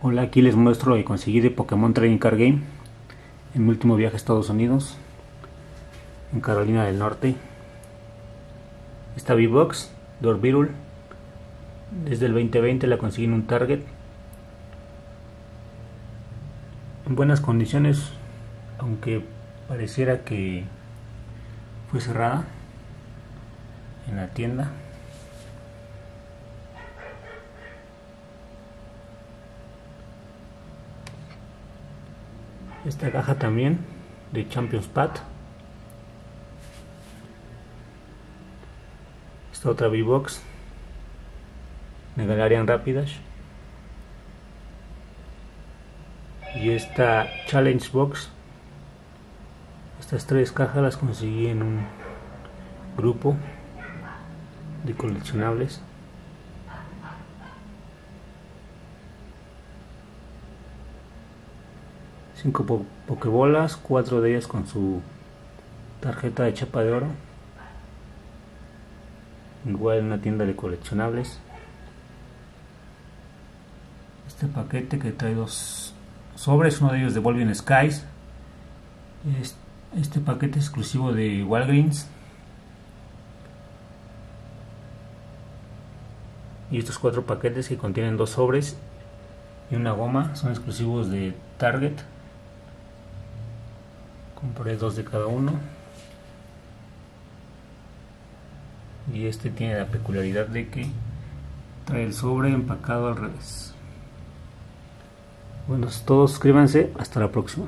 Hola, aquí les muestro que conseguí de Pokémon Trading Card Game en mi último viaje a Estados Unidos, en Carolina del Norte. Esta V-Box, Dorvirul, desde el 2020 la conseguí en un Target. En buenas condiciones, aunque pareciera que fue cerrada en la tienda. Esta caja también de Champions Pad esta otra V-Box de Galarian Rapidash. Y esta Challenge Box. Estas tres cajas las conseguí en un grupo de coleccionables 5 pokebolas, 4 de ellas con su tarjeta de chapa de oro. Igual en una tienda de coleccionables. Este paquete que trae dos sobres, uno de ellos de Volvian Skies. Este paquete exclusivo de Walgreens. Y estos cuatro paquetes que contienen dos sobres y una goma son exclusivos de Target compré dos de cada uno. Y este tiene la peculiaridad de que trae el sobre empacado al revés. Bueno es todo suscríbanse. Hasta la próxima